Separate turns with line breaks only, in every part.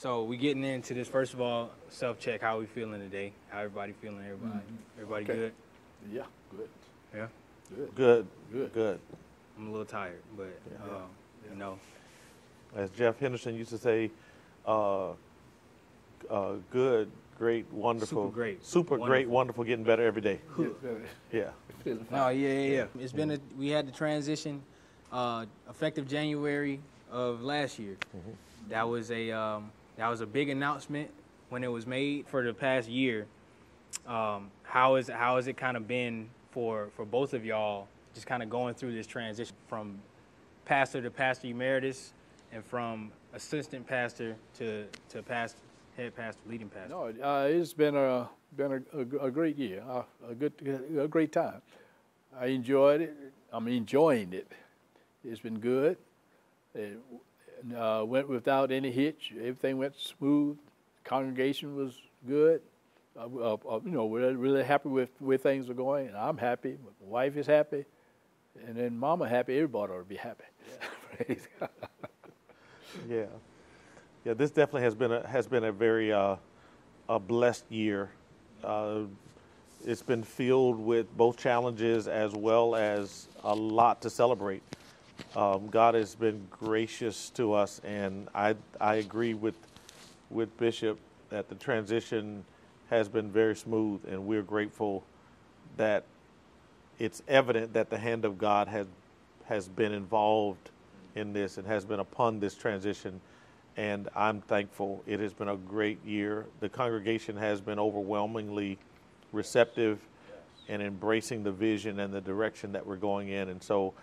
So we getting into this. First of all, self check. How we feeling today? How everybody feeling? Everybody,
Mm-hmm.
everybody
Okay.
good?
Yeah, good,
Yeah.
good.
Good,
Good.
good.
I'm a little tired, but
Yeah.
um, you know,
As Jeff Henderson used to say, uh, uh, good, great, wonderful.
Super great.
Super great,
Wonderful.
wonderful, getting better every day.
Yeah, better.
Yeah.
No, yeah, yeah, yeah. It's been a. We had the transition, uh, effective January of last year. That was a um, that was a big announcement when it was made for the past year. Um, how is how has it kind of been for for both of y'all? Just kind of going through this transition from pastor to pastor emeritus, and from assistant pastor to to pastor, head pastor, leading pastor.
No, uh, it's been a been a, a, a great year, uh, a good a great time. I enjoyed it. I'm enjoying it. It's been good. It uh, went without any hitch. Everything went smooth. Congregation was good. Uh, uh, uh, you know, we're really happy with where things are going. And I'm happy. My wife is happy, and then Mama happy. Everybody ought to be happy. God.
Yeah, yeah. This definitely has been a has been a very uh, a blessed year. Uh, it's been filled with both challenges as well as a lot to celebrate. Um, God has been gracious to us, and I I agree with with Bishop that the transition has been very smooth, and we're grateful that it's evident that the hand of God has has been involved in this and has been upon this transition. And I'm thankful. It has been a great year. The congregation has been overwhelmingly receptive and embracing the vision and the direction that we're going in. And so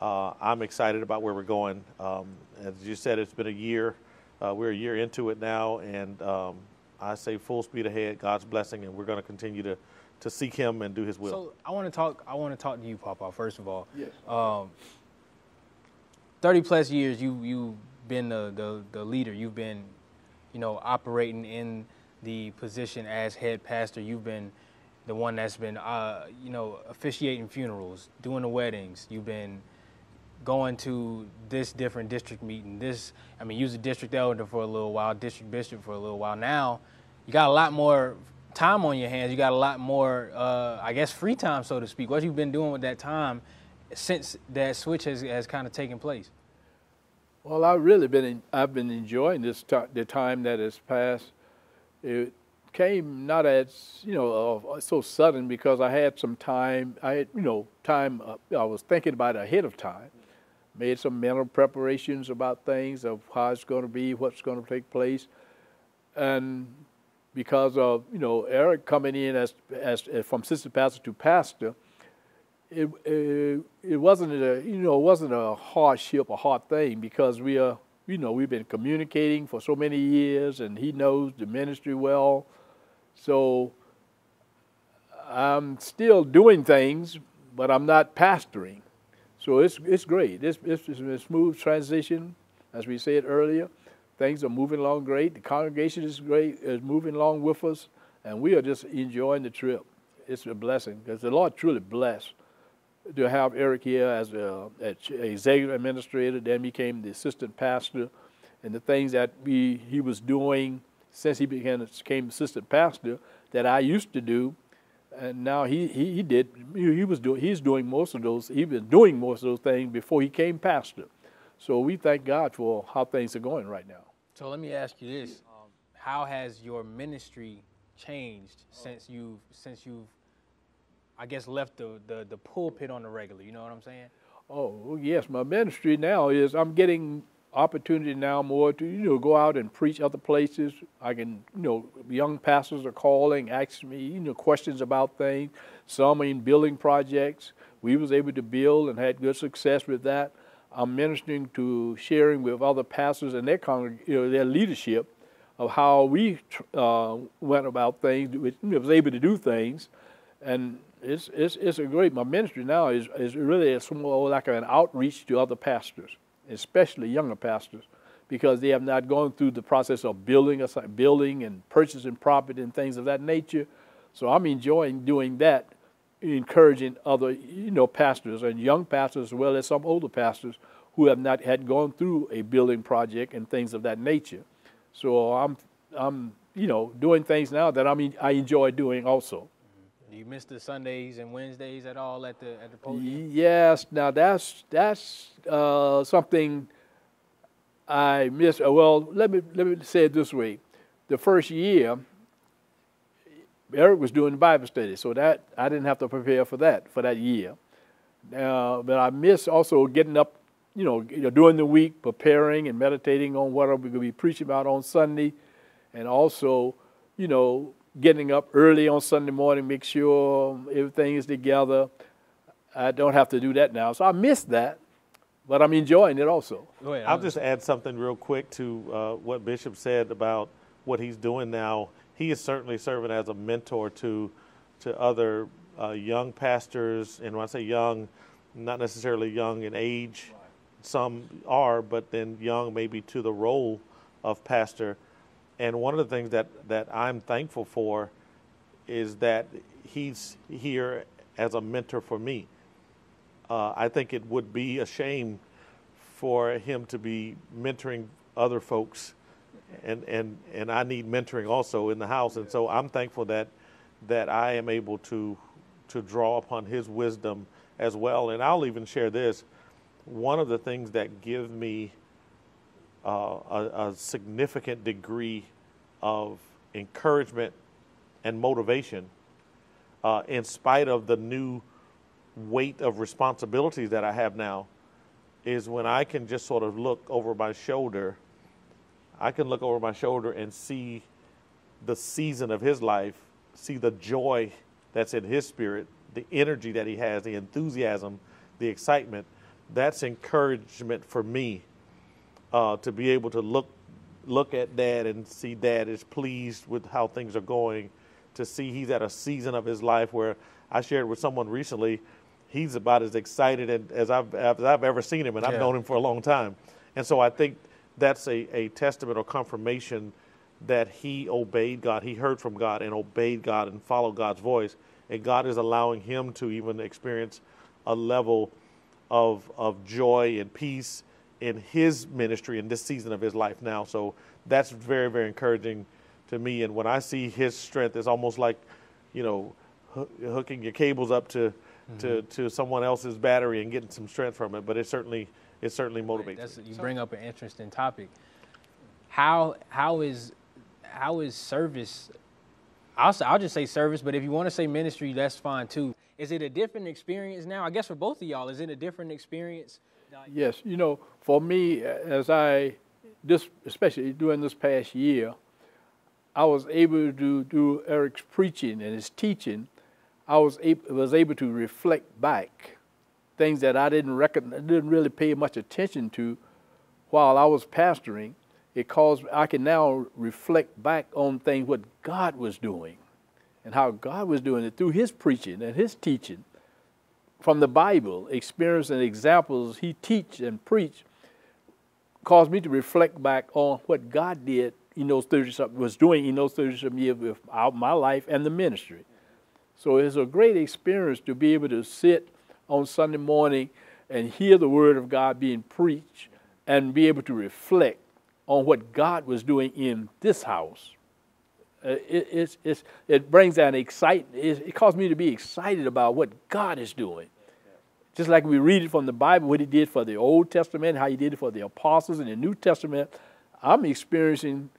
uh, I'm excited about where we're going. Um, as you said, it's been a year. Uh, we're a year into it now, and um, I say full speed ahead. God's blessing, and we're going to continue to to seek Him and do His will.
So I want to talk. I want to talk to you, Papa. First of all,
Yes.
Um, Thirty plus years, you you've been the, the the leader. You've been, you know, operating in the position as head pastor. You've been the one that's been, uh, you know, officiating funerals, doing the weddings. You've been going to this different district meeting. This, I mean, was a district elder for a little while, district bishop for a little while. Now, you got a lot more time on your hands. You got a lot more, uh, I guess, free time, so to speak. What you've been doing with that time since that switch has, has kind of taken place.
Well, I've really been I've been enjoying this the time that has passed. It came not as you know uh, so sudden because I had some time. I had you know time. Uh, I was thinking about it ahead of time. Made some mental preparations about things of how it's going to be, what's going to take place, and because of you know Eric coming in as as, as from assistant pastor to pastor, it, it it wasn't a you know it wasn't a hardship a hard thing because we are you know we've been communicating for so many years and he knows the ministry well. So I'm still doing things but I'm not pastoring so it's it's great. It's it's, it's a smooth transition as we said earlier. Things are moving along great. The congregation is great is moving along with us and we are just enjoying the trip. It's a blessing because the Lord truly blessed to have Eric here as a, a executive administrator, then became the assistant pastor, and the things that we he was doing since he became became assistant pastor that I used to do, and now he he, he did he, was doing he's doing most of those he was doing most of those things before he came pastor, so we thank God for how things are going right now.
So let me ask you this: um, How has your ministry changed since you've since you've, I guess, left the, the the pulpit on the regular? You know what I'm saying?
Oh yes, my ministry now is I'm getting opportunity now more to you know go out and preach other places. I can you know young pastors are calling, asking me you know questions about things. Some in building projects. We was able to build and had good success with that. I'm ministering to sharing with other pastors and their congreg- you know their leadership of how we uh, went about things. We was able to do things, and it's, it's, it's a great, my ministry now is, is really a, more like an outreach to other pastors, especially younger pastors, because they have not gone through the process of building, a, building and purchasing property and things of that nature. So I'm enjoying doing that, encouraging other, you know, pastors and young pastors as well as some older pastors who have not had gone through a building project and things of that nature. So I'm I'm you know doing things now that I mean I enjoy doing also.
Do you miss the Sundays and Wednesdays at all at the at the podium?
Yes. Now that's that's uh, something I miss. uh, Well, let me let me say it this way: the first year, Eric was doing Bible study, so that I didn't have to prepare for that for that year. Uh, but I miss also getting up, you know, you know, during the week, preparing and meditating on what I'm going to be preaching about on Sunday, and also, you know, getting up early on Sunday morning, make sure everything is together. I don't have to do that now, so I miss that, but I'm enjoying it also.
Go ahead.
I'll just add something real quick to uh, what Bishop said about what he's doing now. He is certainly serving as a mentor to to other uh, young pastors, and when I say young, not necessarily young in age. Some are, but then young maybe to the role of pastor. And one of the things that that I'm thankful for is that he's here as a mentor for me. Uh, I think it would be a shame for him to be mentoring other folks, and and and I need mentoring also in the house, and so I'm thankful that that I am able to to draw upon his wisdom as well. And I'll even share this: one of the things that give me uh, a, a significant degree of encouragement and motivation, uh, in spite of the new weight of responsibilities that I have now, is when I can just sort of look over my shoulder. I can look over my shoulder and see the season of his life, see the joy that's in his spirit, the energy that he has, the enthusiasm, the excitement. That's encouragement for me uh, to be able to look look at dad and see dad is pleased with how things are going, to see he's at a season of his life where I shared with someone recently, he's about as excited as I've, as I've ever seen him, and I've
Yeah.
known him for a long time. And so I think that's a, a testament or confirmation that he obeyed God. He heard from God and obeyed God and followed God's voice. And God is allowing him to even experience a level of, of joy and peace in his ministry in this season of his life now. So that's very, very encouraging to me. And when I see his strength, it's almost like, you know, hoo- hooking your cables up to, to, mm-hmm. to someone else's battery and getting some strength from it. But it certainly, it certainly motivates.
That's,
me.
you bring up an interesting topic. How how is how is service? I'll I'll just say service, but if you want to say ministry, that's fine too. Is it a different experience now? I guess for both of y'all, is it a different experience?
Yes, you know, for me, as I, this especially during this past year, I was able to do Eric's preaching and his teaching. I was able, was able to reflect back things that I didn't reckon, didn't really pay much attention to while I was pastoring. It caused I can now reflect back on things what God was doing, and how God was doing it through His preaching and His teaching from the Bible, experience and examples he teach and preach, caused me to reflect back on what God did in those thirty something was doing in those thirty something years without my life and the ministry. So it's a great experience to be able to sit on Sunday morning and hear the word of God being preached and be able to reflect on what God was doing in this house. Uh, it, it's, it's, it brings an excitement. It, it caused me to be excited about what God is doing. Just like we read it from the Bible, what He did for the Old Testament, how He did it for the apostles in the New Testament. I'm experiencing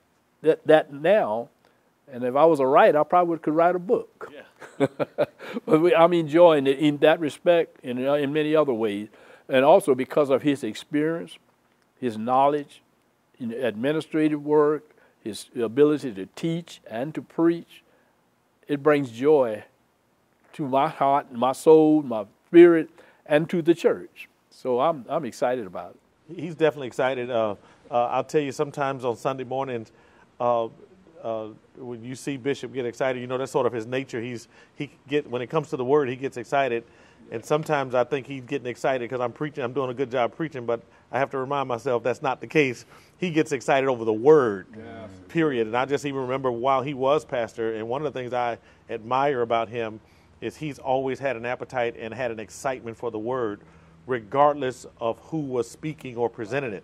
that, that now, and if I was a writer, I probably would, could write a book. but we, I'm enjoying it in that respect and uh, in many other ways, and also because of His experience, His knowledge, in administrative work, His ability to teach and to preach. It brings joy to my heart, my soul, my spirit, and to the church. So I'm, I'm excited about it.
He's definitely excited. Uh, uh, I'll tell you, sometimes on Sunday mornings, uh, uh, when you see Bishop get excited, you know that's sort of his nature. He's he get when it comes to the word, he gets excited, and sometimes I think he's getting excited because I'm preaching. I'm doing a good job preaching, but I have to remind myself that's not the case. He gets excited over the word, period. And I just even remember while he was pastor, and one of the things I admire about him is he's always had an appetite and had an excitement for the word, regardless of who was speaking or presenting it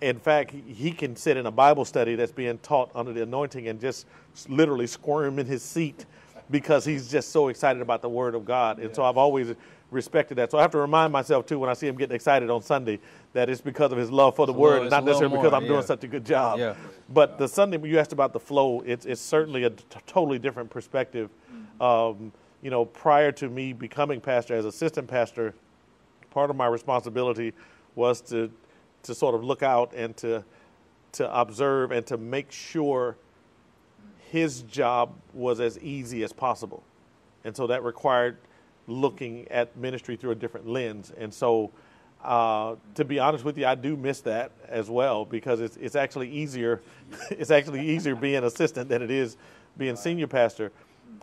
in fact, he can sit in a Bible study that's being taught under the anointing and just literally squirm in his seat because he's just so excited about the Word of God. And so I've always respected that. So I have to remind myself too when I see him getting excited on Sunday that it's because of his love for the
It's
Word
little-
not necessarily because
more,
I'm doing such a good job.
Yeah.
But the Sunday you asked about the flow, it's it's certainly a t- totally different perspective. Um, you know, prior to me becoming pastor as assistant pastor, part of my responsibility was to to sort of look out and to to observe and to make sure his job was as easy as possible. And so that required looking at ministry through a different lens. And so, uh, to be honest with you, I do miss that as well because it's, it's actually easier. it's actually easier being assistant than it is being senior pastor.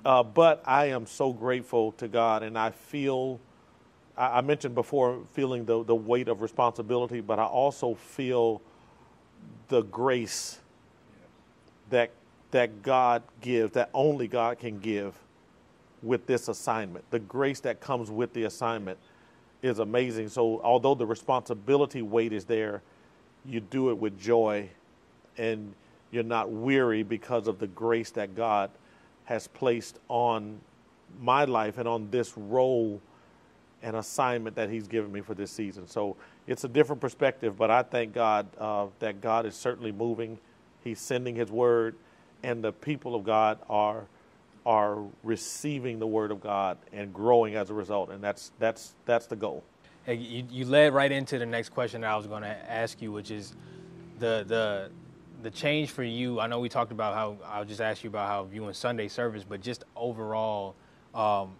Uh, but I am so grateful to God, and I feel. I I mentioned before feeling the, the weight of responsibility, but I also feel the grace that that God gives, that only God can give with this assignment. The grace that comes with the assignment is amazing. So although the responsibility weight is there, you do it with joy and you're not weary because of the grace that God has placed on my life and on this role and assignment that He's given me for this season. So it's a different perspective, but I thank God uh, that God is certainly moving. He's sending His word, and the people of God are are receiving the word of God and growing as a result, and that's that's that's the goal.
Hey, you, you led right into the next question that I was going to ask you, which is the the the change for you. I know we talked about how I'll just ask you about how viewing Sunday service, but just overall, um,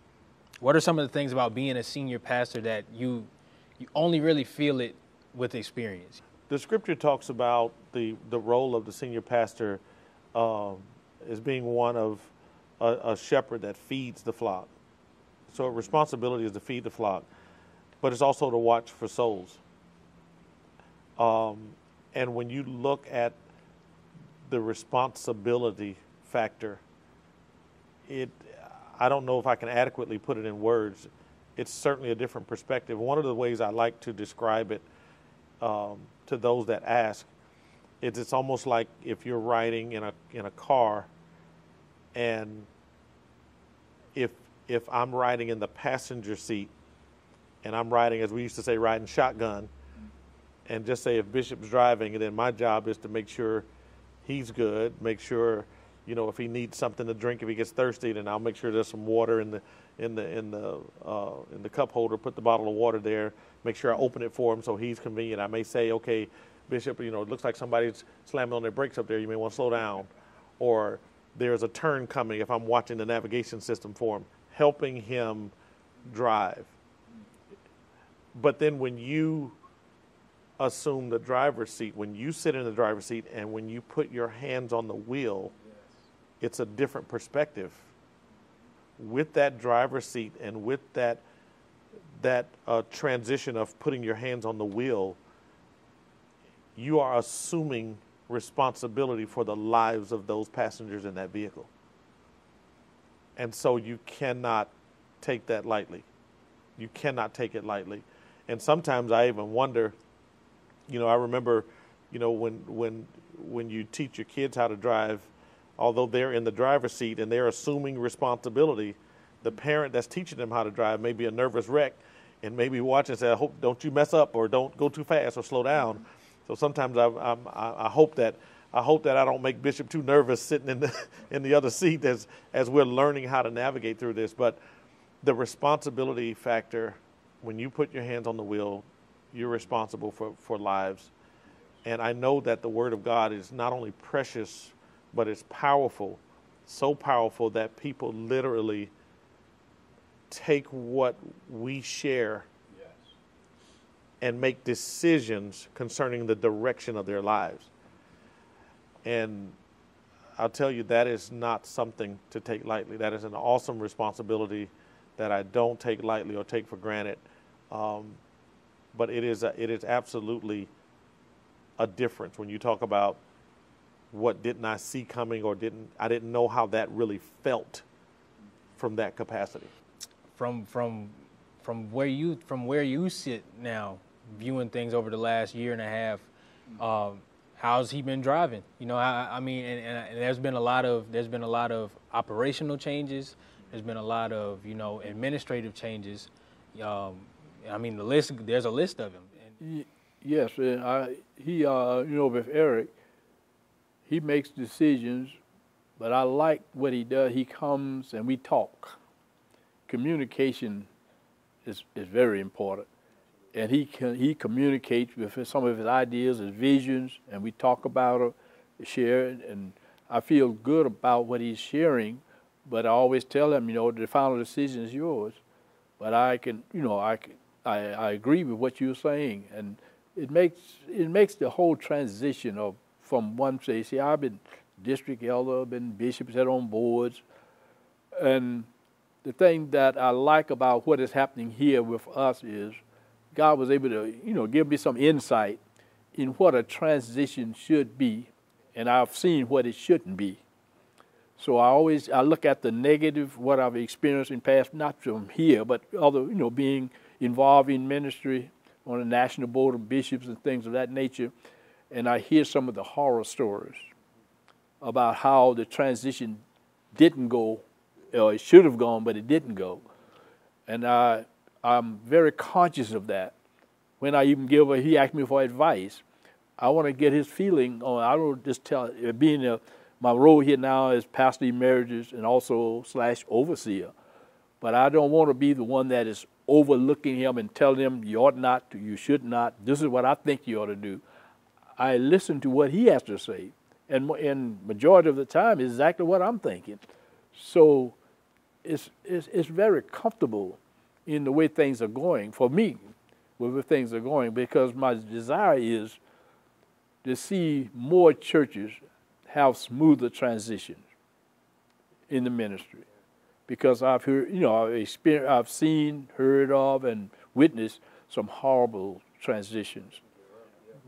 what are some of the things about being a senior pastor that you you only really feel it with experience?
the scripture talks about the, the role of the senior pastor um, as being one of a, a shepherd that feeds the flock. So, responsibility is to feed the flock, but it's also to watch for souls. Um, and when you look at the responsibility factor, it I don't know if I can adequately put it in words. It's certainly a different perspective. One of the ways I like to describe it um, to those that ask is it's almost like if you're riding in a in a car and if if I'm riding in the passenger seat and I'm riding as we used to say riding shotgun and just say if Bishop's driving and then my job is to make sure he's good, make sure you know if he needs something to drink if he gets thirsty then I'll make sure there's some water in the in the in the uh, in the cup holder put the bottle of water there make sure I open it for him so he's convenient. I may say okay Bishop you know it looks like somebody's slamming on their brakes up there. You may want to slow down. Or there's a turn coming if I'm watching the navigation system for him helping him drive. But then when you assume the driver's seat when you sit in the driver's seat and when you put your hands on the wheel it's a different perspective. With that driver's seat and with that that uh, transition of putting your hands on the wheel you are assuming responsibility for the lives of those passengers in that vehicle. And so you cannot take that lightly. You cannot take it lightly. And sometimes i even wonder you know i remember you know when when when you teach your kids how to drive although they're in the driver's seat and they're assuming responsibility, the parent that's teaching them how to drive may be a nervous wreck and maybe watching and say, I hope don't you mess up or don't go too fast or slow down. So sometimes I, I, I hope that I hope that I don't make Bishop too nervous sitting in the in the other seat as as we're learning how to navigate through this. But the responsibility factor, when you put your hands on the wheel, you're responsible for, for lives. And I know that the Word of God is not only precious but it's powerful, so powerful that people literally take what we share and make decisions concerning the direction of their lives. And I'll tell you, that is not something to take lightly. That is an awesome responsibility that I don't take lightly or take for granted. Um, but it is, a, it is absolutely a difference when you talk about what didn't I see coming or didn't I didn't know how that really felt from that capacity.
From from from where you from where you sit now, viewing things over the last year and a half, Um, how's he been driving? You know, I, I mean, and, and, there's been a lot of there's been a lot of operational changes. There's been a lot of you know administrative changes. Um, I mean, the list there's a list of them.
And yes, and I he uh, you know with Eric, he makes decisions, but I like what he does. He comes and we talk. Communication is is very important and he can, he communicates with some of his ideas, his visions, and we talk about it, share it, and I feel good about what he's sharing. But I always tell him, you know, the final decision is yours. But I can, you know, I can, I, I agree with what you're saying, and it makes it makes the whole transition of from one say, see, I've been district elder, I've been bishop, sat on boards, and the thing that I like about what is happening here with us is God was able to, you know, give me some insight in what a transition should be, and I've seen what it shouldn't be. So I always I look at the negative, what I've experienced in past, not from here, but other, you know, being involved in ministry on a national board of bishops and things of that nature, and I hear some of the horror stories about how the transition didn't go, or it should have gone, but it didn't go, and I I'm very conscious of that. When I even give, a, he asked me for advice. I want to get his feeling on. I don't just tell. Being a, my role here now is pastor emeritus and also slash overseer, but I don't want to be the one that is overlooking him and telling him you ought not to, you should not. This is what I think you ought to do. I listen to what he has to say, and and majority of the time is exactly what I'm thinking. So, it's it's, it's very comfortable in the way things are going for me, the things are going, because my desire is to see more churches have smoother transitions in the ministry. Because I've heard, you know, I've I've seen, heard of, and witnessed some horrible transitions.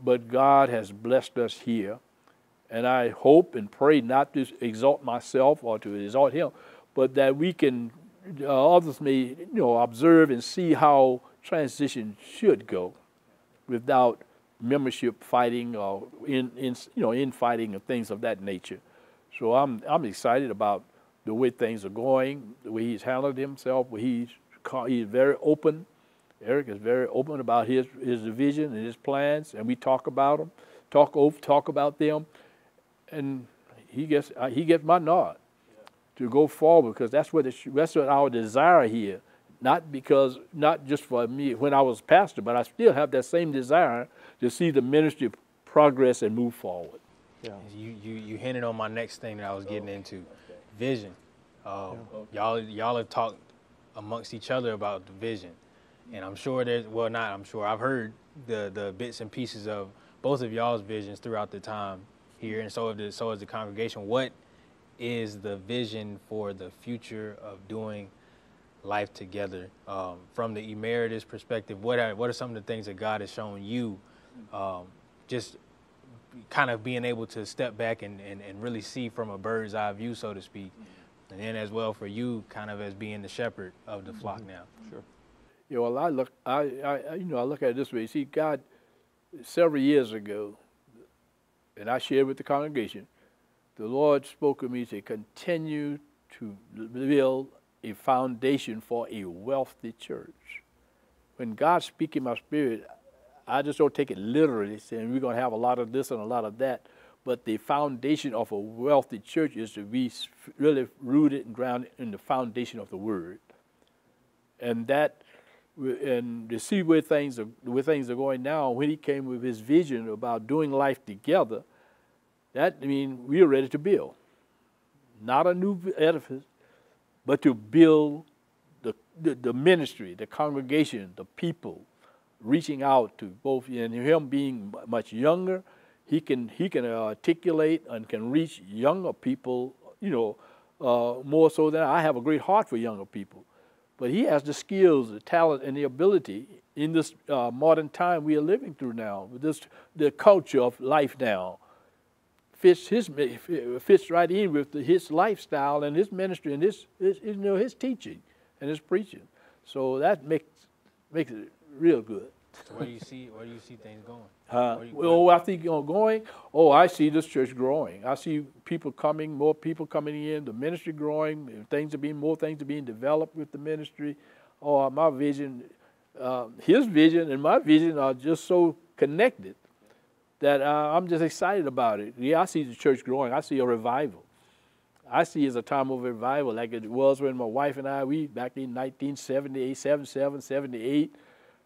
But God has blessed us here, and I hope and pray not to exalt myself or to exalt Him, but that we can uh, others may you know observe and see how transition should go without membership fighting or in, in you know infighting and things of that nature. So I'm I'm excited about the way things are going, the way he's handled himself, he's he's very open. Eric is very open about his his vision and his plans, and we talk about them, talk over, talk about them, and he gets uh, he gets my nod to go forward because that's what, that's what our desire here. Not because, not just for me when I was pastor, but I still have that same desire to see the ministry progress and move forward.
Yeah. You, you, you hinted on my next thing that I was getting into vision. Um, yeah. Y'all, y'all have talked amongst each other about the vision. And I'm sure there's, well, not I'm sure, I've heard the, the bits and pieces of both of y'all's visions throughout the time here, and so, the, so has the congregation. What is the vision for the future of doing life together. Um, from the emeritus perspective what are what are some of the things that god has shown you um, just kind of being able to step back and, and, and really see from a bird's eye view so to speak? And then as well for you kind of as being the shepherd of the flock mm-hmm. now.
Sure.
Yeah well i look I, I you know i look at it this way. See god several years ago and i shared with the congregation the Lord spoke to me to continue to build a foundation for a wealthy church. When God speaks in my spirit, I just don't take it literally, saying we're going to have a lot of this and a lot of that. But the foundation of a wealthy church is to be really rooted and grounded in the foundation of the Word. And that, and to see where things are, where things are going now, when He came with His vision about doing life together, that I mean we are ready to build. Not a new edifice, but to build the, the, the ministry, the congregation, the people, reaching out to both and him being much younger, he can he can articulate and can reach younger people, you know, uh, more so than I have a great heart for younger people. But he has the skills, the talent, and the ability in this uh, modern time we are living through now, with this the culture of life now fits his fits right in with the, his lifestyle and his ministry and his, his, you know his teaching and his preaching. So that makes makes it real good.
So where do you see where do you see things going?
Uh, well, I think you know, going. Oh, I see this church growing. I see people coming, more people coming in. The ministry growing. Things are being more things are being developed with the ministry. Oh, my vision, uh, his vision and my vision are just so connected that uh, I'm just excited about it. Yeah, I see the church growing. I see a revival. I see it as a time of revival, like it was when my wife and I, we back in 1978, 77, 78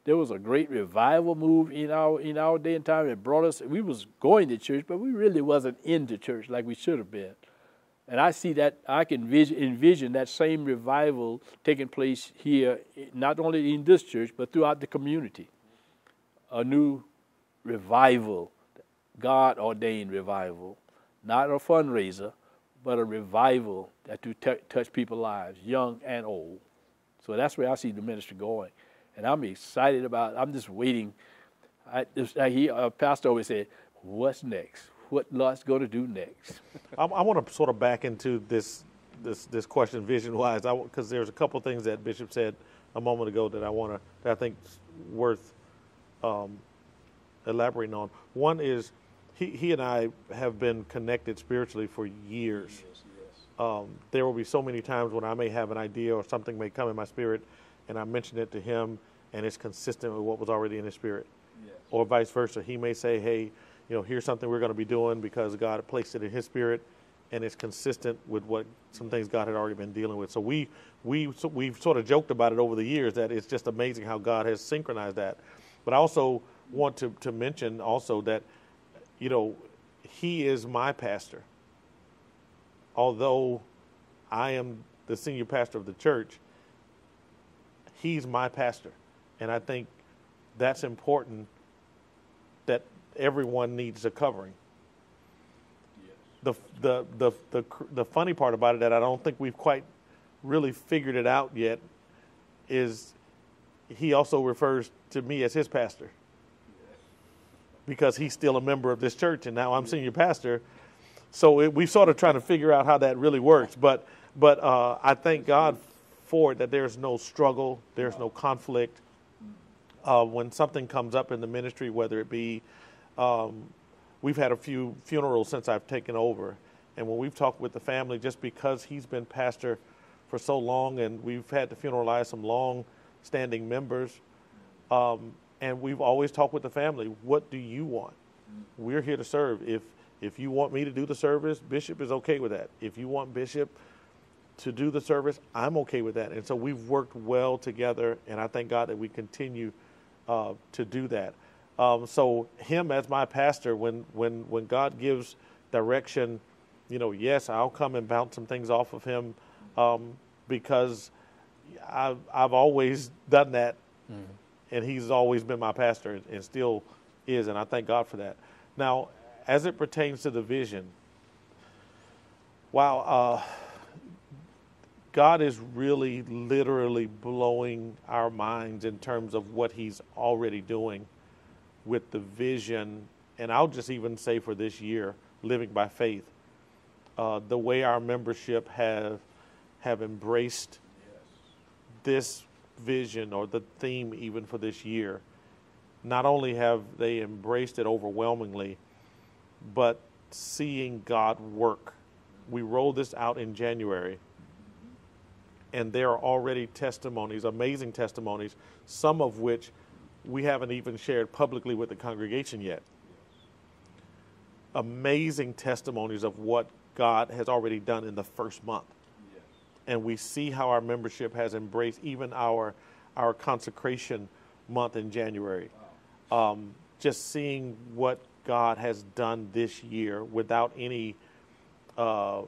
there was a great revival move in our in our day and time. It brought us. We was going to church, but we really wasn't into church like we should have been. And I see that I can envision, envision that same revival taking place here, not only in this church but throughout the community. A new revival, God ordained revival, not a fundraiser, but a revival that to touch people's lives, young and old. So that's where I see the ministry going and I'm excited about. I'm just waiting. I, he, uh, pastor always said, "What's next? What Lord's going to do next?"
I, I want to sort of back into this this this question vision wise, because there's a couple things that Bishop said a moment ago that I want to that I think worth um, elaborating on. One is he he and I have been connected spiritually for years. Um, there will be so many times when I may have an idea or something may come in my spirit, and I mention it to him, and it's consistent with what was already in his spirit, or vice versa. He may say, "Hey, you know, here's something we're going to be doing because God placed it in His Spirit, and it's consistent with what some things God had already been dealing with." So we we so we've sort of joked about it over the years that it's just amazing how God has synchronized that. But I also want to to mention also that, you know, He is my pastor. Although I am the senior pastor of the church, He's my pastor, and I think that's important that everyone needs a covering. The, the, the, the, the funny part about it that I don't think we've quite really figured it out yet is he also refers to me as his pastor because he's still a member of this church and now I'm senior pastor. So it, we sort of trying to figure out how that really works. But, but uh, I thank God for it that there's no struggle, there's no conflict uh, when something comes up in the ministry, whether it be, um, we've had a few funerals since I've taken over, and when we've talked with the family, just because he's been pastor for so long, and we've had to funeralize some long-standing members, um, and we've always talked with the family. What do you want? We're here to serve. If if you want me to do the service, Bishop is okay with that. If you want Bishop to do the service, I'm okay with that. And so we've worked well together, and I thank God that we continue uh, to do that. Um, so him as my pastor, when when when God gives direction, you know, yes, I'll come and bounce some things off of him um, because I've I've always done that, mm-hmm. And he's always been my pastor and still is, and I thank God for that. Now, as it pertains to the vision, wow. Uh, God is really literally blowing our minds in terms of what He's already doing with the vision. And I'll just even say for this year, living by faith, uh, the way our membership have have embraced this vision or the theme even for this year. Not only have they embraced it overwhelmingly, but seeing God work. We rolled this out in January and there are already testimonies, amazing testimonies, some of which we haven't even shared publicly with the congregation yet. Amazing testimonies of what God has already done in the first month. And we see how our membership has embraced even our, our consecration month in January. Wow. Um, just seeing what God has done this year without any, uh,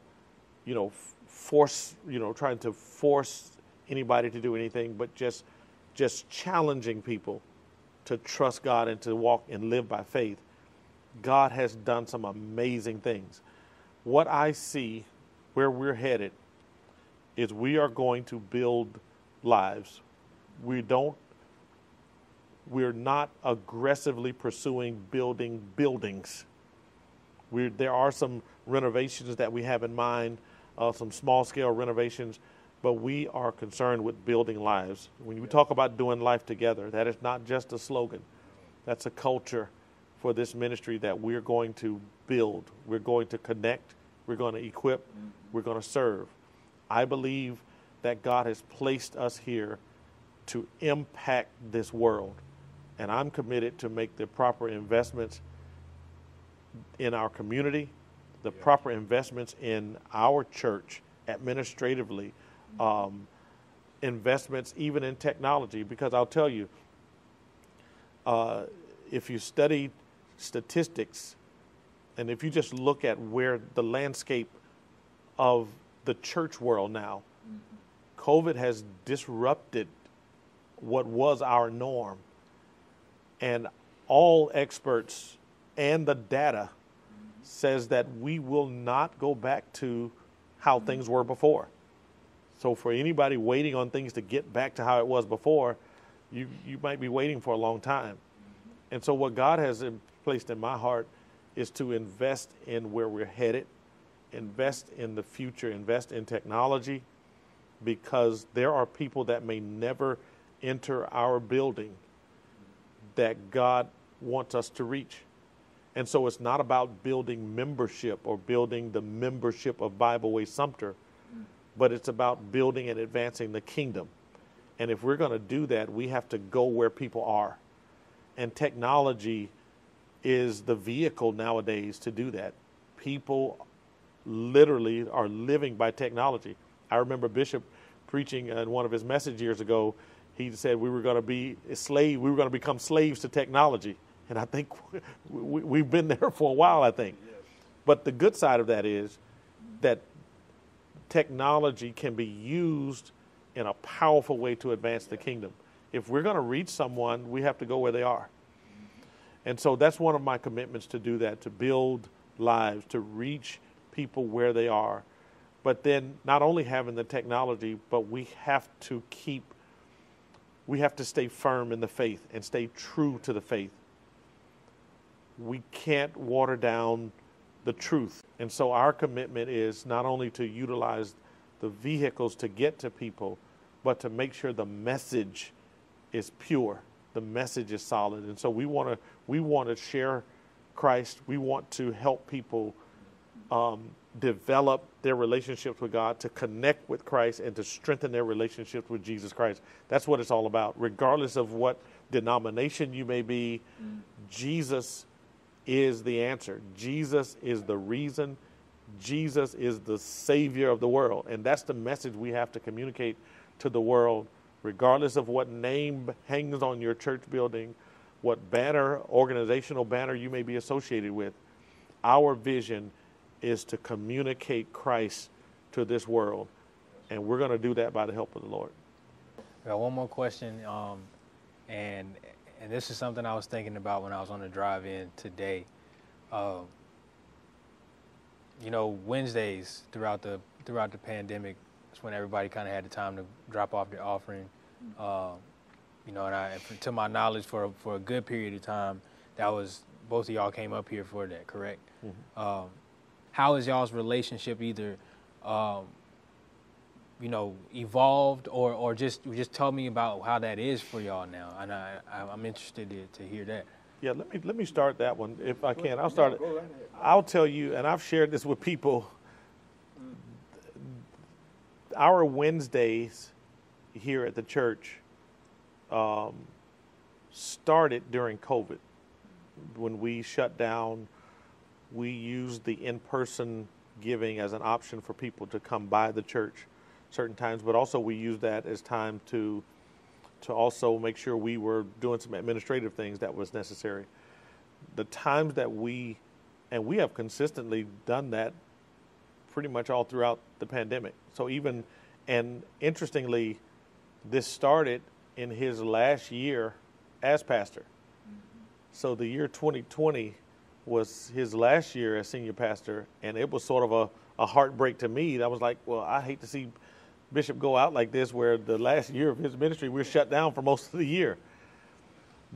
you know, force, you know, trying to force anybody to do anything, but just just challenging people to trust God and to walk and live by faith. God has done some amazing things. What I see where we're headed is we are going to build lives. We don't we're not aggressively pursuing building buildings. we there are some renovations that we have in mind uh, some small scale renovations, but we are concerned with building lives. When we talk about doing life together, that is not just a slogan, that's a culture for this ministry that we're going to build, we're going to connect, we're going to equip, we're going to serve. I believe that God has placed us here to impact this world. And I'm committed to make the proper investments in our community, the proper investments in our church administratively, um, investments even in technology. Because I'll tell you, uh, if you study statistics and if you just look at where the landscape of the church world now, mm-hmm. COVID has disrupted what was our norm. And all experts and the data says that we will not go back to how things were before. So for anybody waiting on things to get back to how it was before, you you might be waiting for a long time. And so what God has placed in my heart is to invest in where we're headed, invest in the future, invest in technology because there are people that may never enter our building that God wants us to reach. And so it's not about building membership or building the membership of Bible Way Sumter, but it's about building and advancing the kingdom. And if we're going to do that, we have to go where people are. And technology is the vehicle nowadays to do that. People literally are living by technology. I remember Bishop preaching in one of his messages years ago he said we were going to be slave. We were going to become slaves to technology, and I think we, have been there for a while. I think, but the good side of that is that technology can be used in a powerful way to advance the kingdom. If we're going to reach someone, we have to go where they are. And so that's one of my commitments to do that, to build lives, to reach people where they are. But then not only having the technology, but we have to keep we have to stay firm in the faith and stay true to the faith. We can't water down the truth. And so our commitment is not only to utilize the vehicles to get to people, but to make sure the message is pure, the message is solid. And so we want to we want to share Christ. We want to help people um, develop their relationships with God, to connect with Christ, and to strengthen their relationships with Jesus Christ. That's what it's all about. Regardless of what denomination you may be, mm. Jesus is the answer. Jesus is the reason. Jesus is the Savior of the world. And that's the message we have to communicate to the world, regardless of what name hangs on your church building, what banner, organizational banner you may be associated with. Our vision is to communicate Christ to this world. And we're going to do that by the help of the Lord.
I got one more question. Um, and and this is something I was thinking about when I was on the drive in today. Uh, you know, Wednesdays throughout the throughout the pandemic is when everybody kind of had the time to drop off their offering. Uh, you know, and I, to my knowledge, for for a good period of time, that was both of y'all came up here for that, correct? Mm-hmm. Um, how has y'all's relationship either, um, you know, evolved or, or just just tell me about how that is for y'all now? And I, I'm interested to, to hear that.
Yeah, let me let me start that one if I can. I'll start it. I'll tell you, and I've shared this with people. Our Wednesdays here at the church um, started during COVID when we shut down we use the in-person giving as an option for people to come by the church certain times, but also we use that as time to to also make sure we were doing some administrative things that was necessary. The times that we and we have consistently done that pretty much all throughout the pandemic. So even and interestingly, this started in his last year as pastor. So the year 2020 was his last year as senior pastor, and it was sort of a, a heartbreak to me. I was like, well, I hate to see Bishop go out like this, where the last year of his ministry we're shut down for most of the year.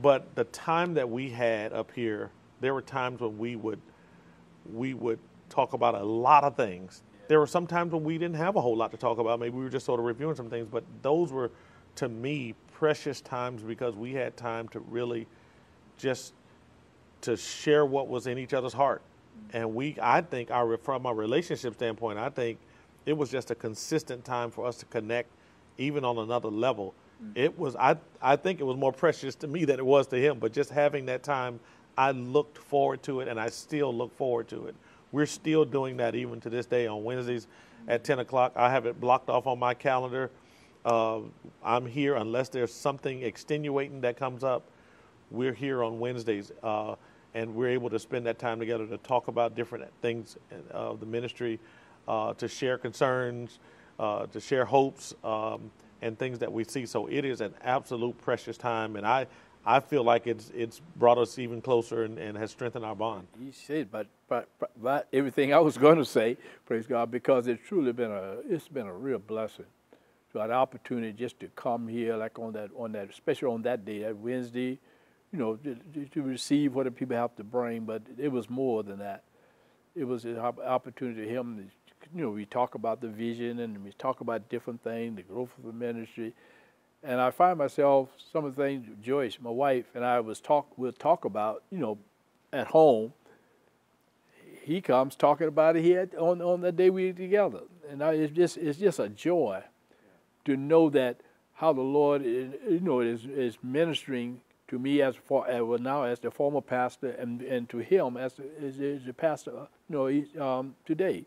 But the time that we had up here, there were times when we would we would talk about a lot of things, there were some times when we didn't have a whole lot to talk about. Maybe we were just sort of reviewing some things, but those were, to me, precious times because we had time to really just to share what was in each other's heart. And we, I think, our from a relationship standpoint, I think it was just a consistent time for us to connect, even on another level. It was, I, I think, it was more precious to me than it was to him. But just having that time, I looked forward to it, and I still look forward to it. We're still doing that even to this day on Wednesdays at 10 o'clock. I have it blocked off on my calendar. Uh, I'm here unless there's something extenuating that comes up. We're here on Wednesdays, uh, and we're able to spend that time together to talk about different things of the ministry, uh, to share concerns, uh, to share hopes, um, and things that we see. So it is an absolute precious time, and I, I feel like it's it's brought us even closer and, and has strengthened our bond.
You said, but, but but everything I was going to say, praise God, because it's truly been a it's been a real blessing. So the opportunity just to come here, like on that on that, especially on that day, that Wednesday, you know, to, to receive what the people have to bring. But it was more than that. It was an opportunity to him. You know, we talk about the vision and we talk about different things, the growth of the ministry and I find myself some of the things Joyce, my wife, and I was talk we'll talk about, you know, at home. He comes talking about it here on on the day we were together, and I, it's just it's just a joy to know that how the Lord is, you know is is ministering to me as for well now as the former pastor and and to him as as, as the pastor you know um, today.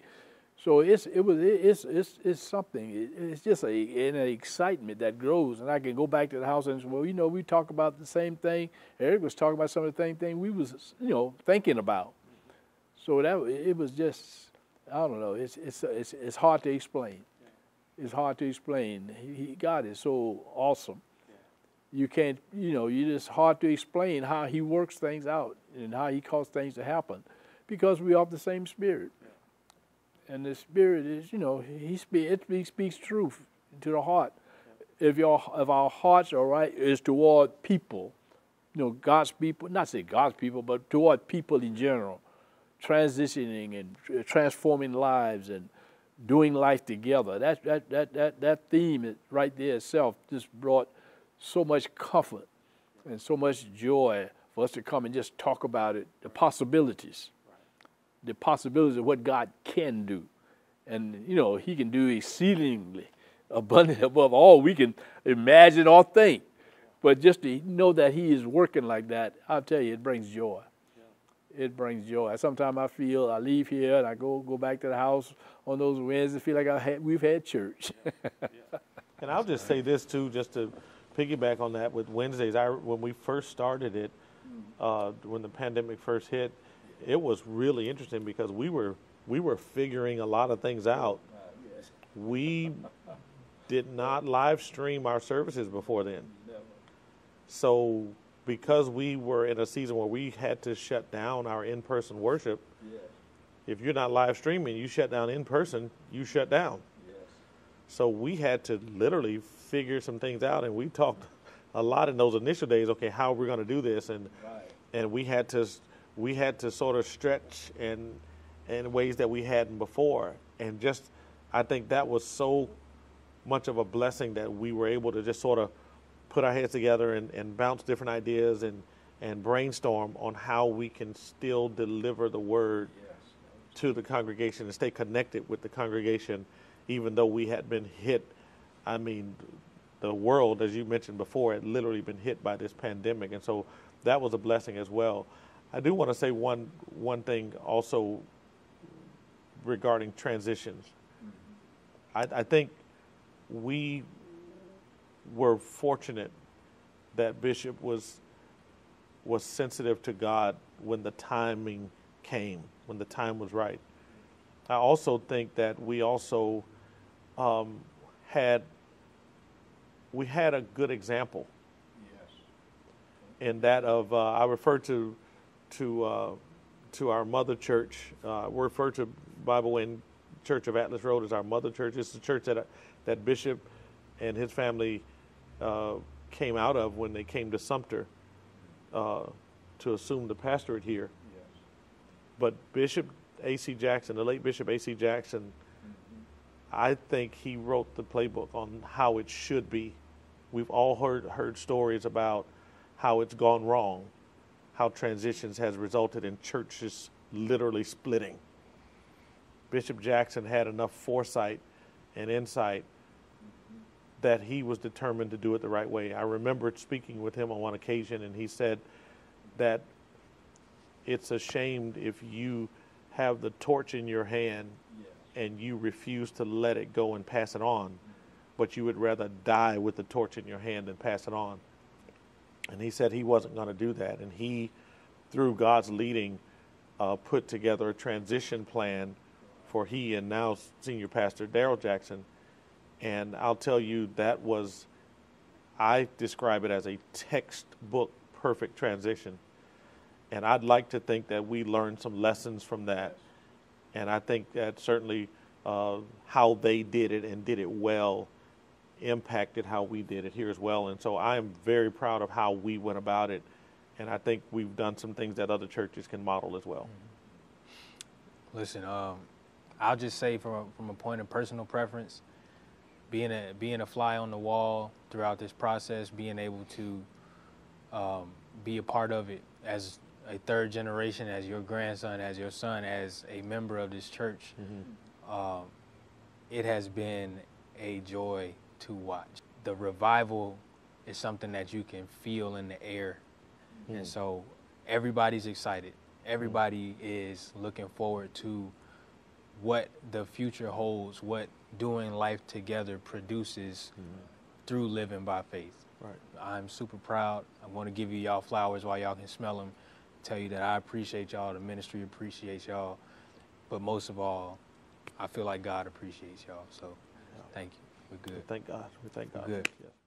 So it's it was it's it's it's something. It's just a an excitement that grows, and I can go back to the house and say, well, you know, we talk about the same thing. Eric was talking about some of the same thing we was you know thinking about. So that it was just I don't know. It's it's it's it's hard to explain. It's hard to explain. He, he God is so awesome. You can't you know you just hard to explain how he works things out and how he causes things to happen, because we are the same spirit and the Spirit is, you know, He speaks. It speaks truth to the heart. If your if our hearts are right, is toward people, you know, God's people. Not say God's people, but toward people in general, transitioning and transforming lives and doing life together. That that that that that theme right there itself just brought so much comfort and so much joy for us to come and just talk about it, the possibilities the possibilities of what God can do. And, you know, He can do exceedingly abundant above all we can imagine or think. But just to know that He is working like that, I'll tell you, it brings joy. It brings joy. Sometimes I feel I leave here and I go go back to the house on those Wednesdays, feel like I had, we've had church.
and I'll just say this too, just to piggyback on that with Wednesdays. I when we first started it, uh, when the pandemic first hit, it was really interesting because we were we were figuring a lot of things out. We did not live stream our services before then. So because we were in a season where we had to shut down our in-person worship, if you're not live streaming, you shut down in person, you shut down. So we had to literally figure some things out, and we talked a lot in those initial days. Okay, how we're we going to do this? And right. and we had to we had to sort of stretch in in ways that we hadn't before, and just I think that was so much of a blessing that we were able to just sort of put our heads together and, and bounce different ideas and and brainstorm on how we can still deliver the word yes. to the congregation and stay connected with the congregation, even though we had been hit. I mean, the world, as you mentioned before, had literally been hit by this pandemic, and so that was a blessing as well. I do want to say one one thing also regarding transitions. Mm-hmm. I, I think we were fortunate that Bishop was was sensitive to God when the timing came, when the time was right. I also think that we also um, had we had a good example. Yes. In that of uh, I refer to to uh, to our mother church. Uh, we refer to Bible Way Church of Atlas Road as our mother church. It's the church that that Bishop and his family uh, came out of when they came to Sumter uh, to assume the pastorate here. Yes. But Bishop A.C. Jackson, the late Bishop A.C. Jackson, I think he wrote the playbook on how it should be. We've all heard heard stories about how it's gone wrong, how transitions has resulted in churches literally splitting. Bishop Jackson had enough foresight and insight that he was determined to do it the right way. I remember speaking with him on one occasion, and he said that it's a shame if you have the torch in your hand and you refuse to let it go and pass it on, but you would rather die with the torch in your hand than pass it on. And he said he wasn't going to do that. And he, through God's leading, uh, put together a transition plan for he and now senior pastor Darrell Jackson. And I'll tell you, that was, I describe it as a textbook perfect transition. And I'd like to think that we learned some lessons from that. And I think that certainly uh, how they did it and did it well impacted how we did it here as well. And so I am very proud of how we went about it. And I think we've done some things that other churches can model as well.
Listen, um, I'll just say from a, from a point of personal preference, being a being a fly on the wall throughout this process, being able to um, be a part of it as a third generation, as your grandson, as your son, as a member of this church, um, it has been a joy to watch. The revival is something that you can feel in the air, and hmm. so everybody's excited. Everybody hmm. is looking forward to what the future holds, what doing life together produces hmm. through living by faith.
Right.
I'm super proud. I'm going to give you y'all flowers while y'all can smell them. Tell you that I appreciate y'all. The ministry appreciates y'all. But most of all, I feel like God appreciates y'all. So thank you. We're good.
Thank God. We thank God.
Good.
Yes.